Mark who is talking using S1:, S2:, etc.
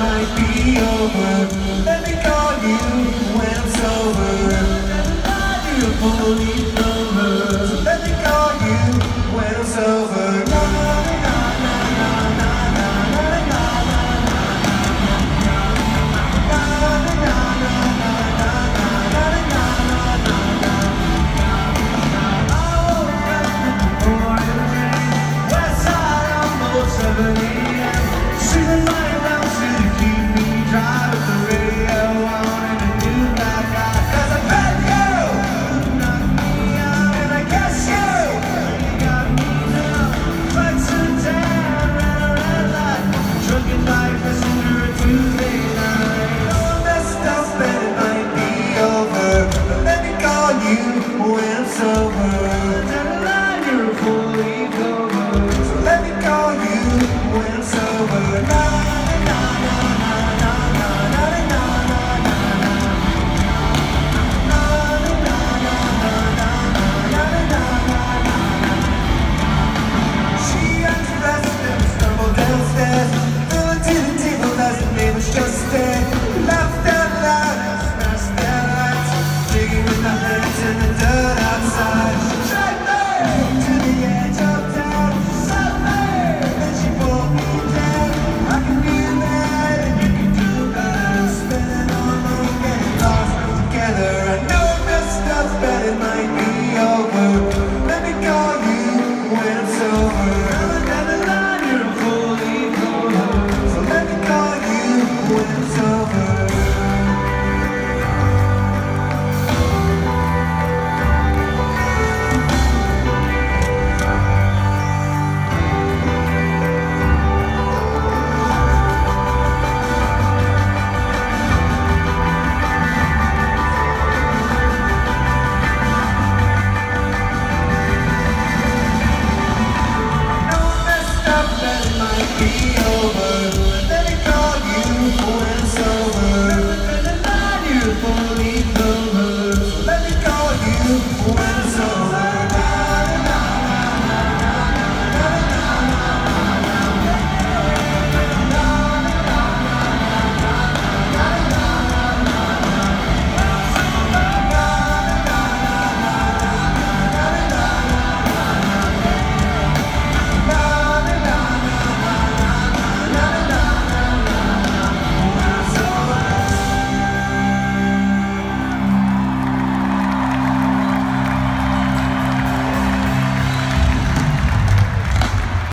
S1: might be over. Let me call you when it's over. Beautiful number Let me call you when it's over. over. might be over.